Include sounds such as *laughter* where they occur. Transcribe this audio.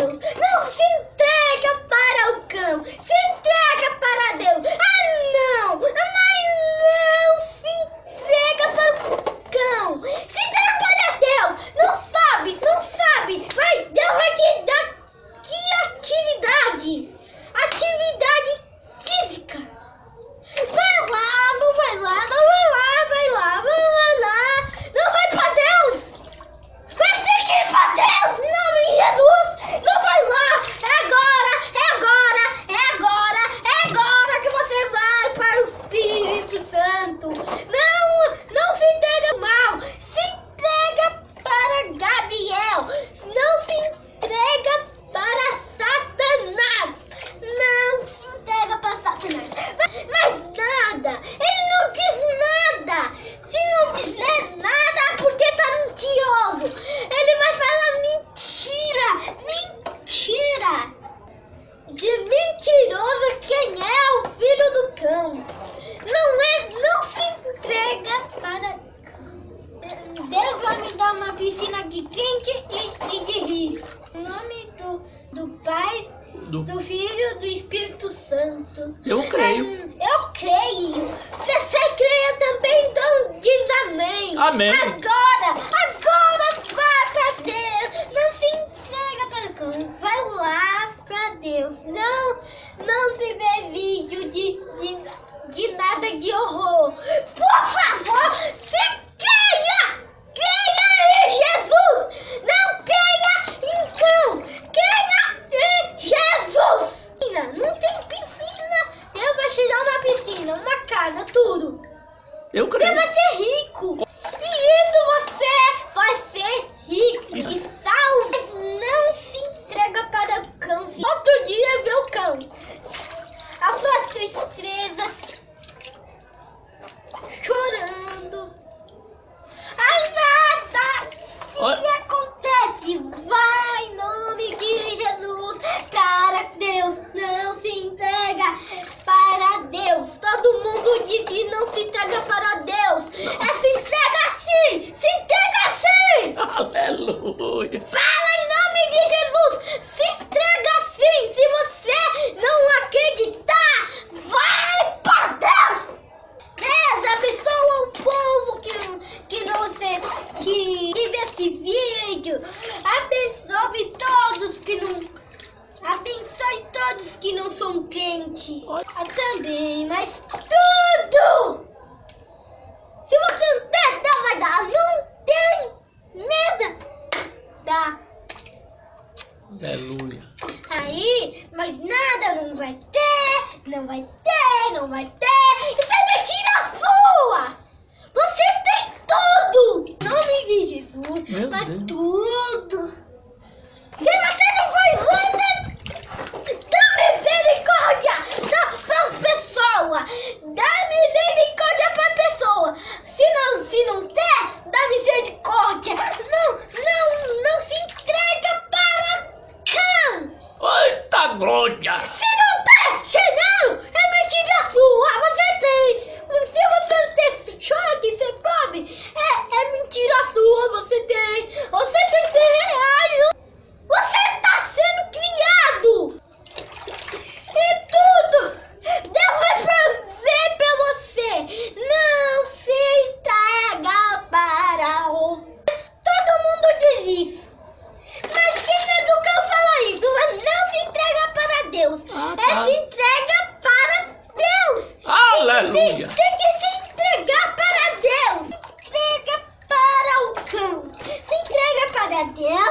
Deus. Não se entrega para o cão. Se entrega para Deus. Ah, não! Mas não se entrega para o cão. Se entrega para Deus. Não sabe, não sabe. Vai, Deus vai te dar que atividade. Atividade física. Vai lá, não vai lá, não vai lá, vai lá, não vai lá. Não vai para Deus. Vai ter que ir para Deus, em nome de Jesus. Não vai lá. É agora, é agora, é agora, é agora que você vai para o Espírito Santo. Não, não se entrega mal. Se entrega para Gabriel. Não se entrega para Satanás. Não se entrega para Satanás. Mas, mas nada. Ele não diz nada. Se não dizer nada, porque tá mentiroso. Ele vai falar mentira. Mentira. De mentiroso quem é o filho do cão. Não é, não se entrega para Deus vai me dar uma quente e, e de rio. Em nome do, do Pai, Do- do Filho e do Espírito Santo. Eu creio. Hum, Eu creio. Se você creia também, então diz amém. Amém. Agora, agora vai pra Deus. Não se entrega para cão. Vai lá pra Deus. Não, não se vê vídeo de, de, de nada de horror. Por favor, se creia. Creia em Jesus. Não creia em cão. Creia em Jesus. Piscina, Não tem piscina. Deus vai te dar uma piscina, uma casa, tudo. Eu Você creio. vai ser rico. E isso você vai ser rico. Isso. E salvo. Mas não se entrega para o cão. Outro dia o cão. As suas tristezas. Chorando. Ai, nada. Olha. Se acontece, diz que não se entrega para Deus. É se entrega sim. Se entrega sim. *laughs* Aleluia. Fala em nome de Jesus. Se entrega sim. Se você não acreditar, vai para Deus. Deus abençoa o povo que, que não se, que vive esse vídeo. Abençoe todos que. Abençoe todos que não são crentes. Olha. Ah, também, mas tudo! Se você não der, Deus vai dar. Não tem medo. Dá. Aleluia. Aí, mas nada não vai ter, não vai ter, não vai ter. Isso é mentira sua! Você tem tudo! Em nome de Jesus, Meu mas Deus. tudo! The Deus. Ah, É tá. se entrega para Deus. Aleluia. Tem que, se- tem que se entregar para Deus. Se entrega para o cão. Se entrega para Deus.